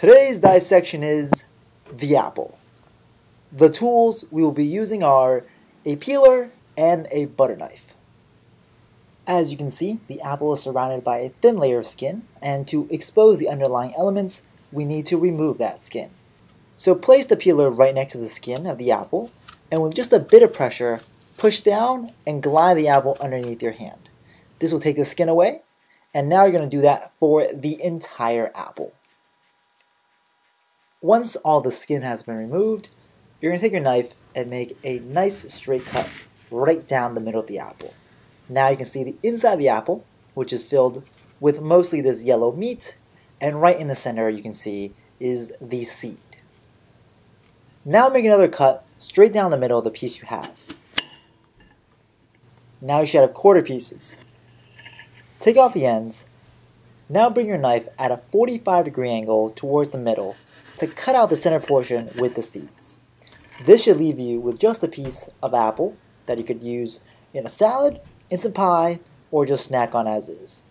Today's dissection is the apple. The tools we will be using are a peeler and a butter knife. As you can see, the apple is surrounded by a thin layer of skin, and to expose the underlying elements, we need to remove that skin. So place the peeler right next to the skin of the apple, and with just a bit of pressure, push down and glide the apple underneath your hand. This will take the skin away, and now you're going to do that for the entire apple. Once all the skin has been removed, you're going to take your knife and make a nice straight cut right down the middle of the apple. Now you can see the inside of the apple, which is filled with mostly this yellow meat, and right in the center you can see is the seed. Now make another cut straight down the middle of the piece you have. Now you should have quarter pieces. Take off the ends. Now bring your knife at a 45 degree angle towards the middle to cut out the center portion with the seeds. This should leave you with just a piece of apple that you could use in a salad, in some pie, or just snack on as is.